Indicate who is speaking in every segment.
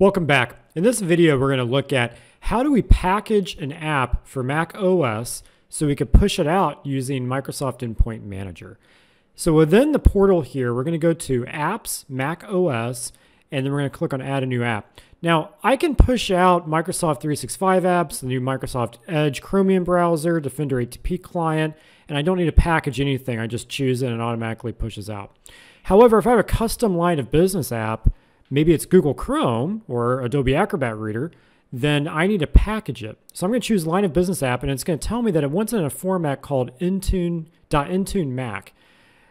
Speaker 1: Welcome back. In this video, we're going to look at how do we package an app for Mac OS so we could push it out using Microsoft Endpoint Manager. So within the portal here, we're going to go to Apps, Mac OS, and then we're going to click on Add a New App. Now, I can push out Microsoft 365 apps, the new Microsoft Edge Chromium browser, Defender ATP client, and I don't need to package anything. I just choose it and it automatically pushes out. However, if I have a custom line of business app, maybe it's Google Chrome or Adobe Acrobat Reader, then I need to package it. So I'm going to choose line of business app and it's going to tell me that it wants it in a format called Intune.intune Mac.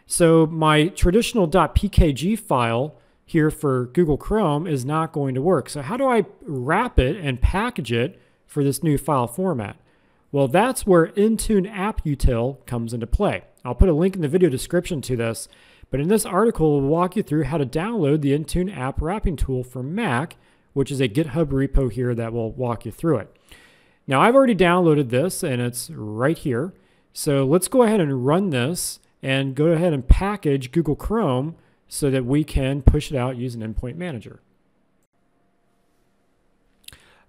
Speaker 1: So my traditional .pkg file here for Google Chrome is not going to work. So how do I wrap it and package it for this new file format? Well, that's where Intune App Util comes into play. I'll put a link in the video description to this, but in this article, we'll walk you through how to download the Intune app wrapping tool for Mac, which is a GitHub repo here that will walk you through it. Now, I've already downloaded this and it's right here. So let's go ahead and run this and go ahead and package Google Chrome so that we can push it out using Endpoint Manager.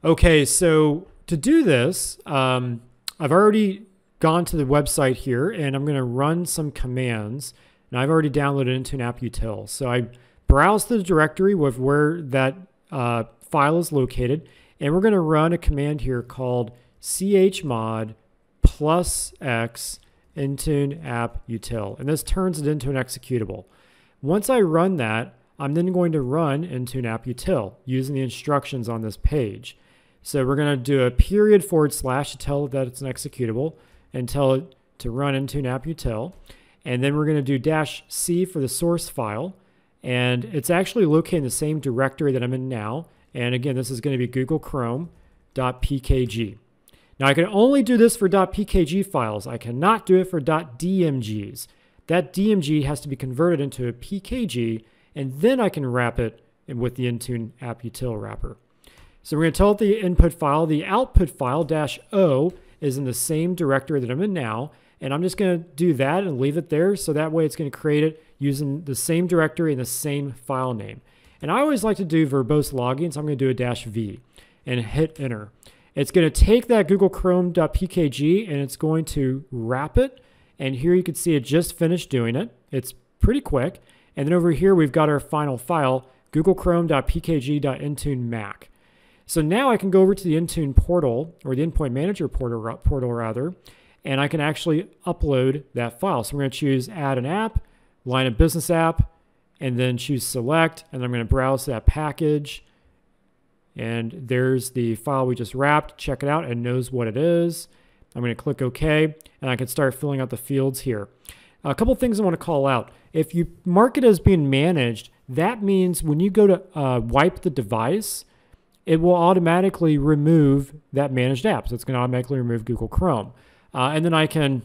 Speaker 1: Okay, so to do this, um, I've already gone to the website here and I'm going to run some commands and I've already downloaded Intune app util. So I browse the directory with where that uh, file is located, and we're going to run a command here called chmod plus x intune app util. And this turns it into an executable. Once I run that, I'm then going to run Intune app util using the instructions on this page. So we're going to do a period forward slash to tell it that it's an executable and tell it to run Intune app util. And then we're going to do dash C for the source file. And it's actually located in the same directory that I'm in now. And again, this is going to be Google Chrome.pkg. Now I can only do this for .pkg files. I cannot do it for .dmgs. That DMG has to be converted into a PKG, and then I can wrap it with the Intune app util wrapper. So we're going to tell it the input file. The output file dash O is in the same directory that I'm in now, and I'm just going to do that and leave it there. So that way it's going to create it using the same directory and the same file name. And I always like to do verbose logging. So I'm going to do a dash V and hit enter. It's going to take that Google Chrome.pkg and it's going to wrap it. And here you can see it just finished doing it. It's pretty quick. And then over here, we've got our final file, Google Chrome.pkg.intune Mac. So now I can go over to the Intune portal or the Endpoint Manager portal, portal rather, and I can actually upload that file. So we're going to choose add an app, line of business app, and then choose select, and I'm going to browse that package. And there's the file we just wrapped. Check it out. It knows what it is. I'm going to click OK, and I can start filling out the fields here. A couple things I want to call out. If you mark it as being managed, that means when you go to uh, wipe the device, it will automatically remove that managed app. So it's going to automatically remove Google Chrome. Uh, and then I can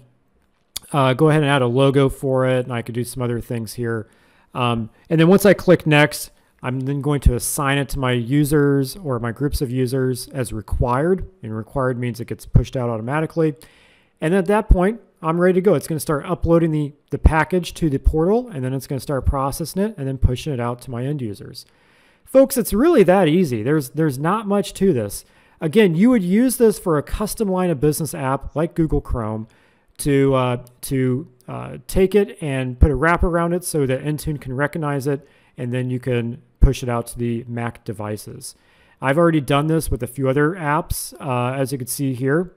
Speaker 1: uh, go ahead and add a logo for it, and I could do some other things here. Um, and then once I click next, I'm then going to assign it to my users or my groups of users as required. And required means it gets pushed out automatically. And at that point, I'm ready to go. It's going to start uploading the, the package to the portal, and then it's going to start processing it and then pushing it out to my end users. Folks, it's really that easy. There's, there's not much to this. Again, you would use this for a custom line of business app like Google Chrome to, uh, to uh, take it and put a wrap around it so that Intune can recognize it, and then you can push it out to the Mac devices. I've already done this with a few other apps, uh, as you can see here.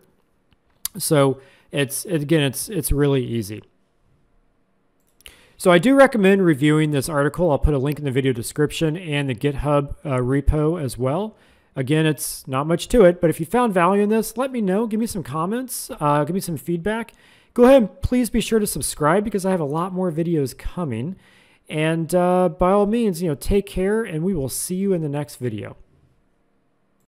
Speaker 1: So it's again, it's it's really easy. So I do recommend reviewing this article. I'll put a link in the video description and the GitHub uh, repo as well. Again, it's not much to it, but if you found value in this, let me know. Give me some comments. Uh, give me some feedback. Go ahead and please be sure to subscribe because I have a lot more videos coming. And uh, by all means, you know, take care and we will see you in the next video.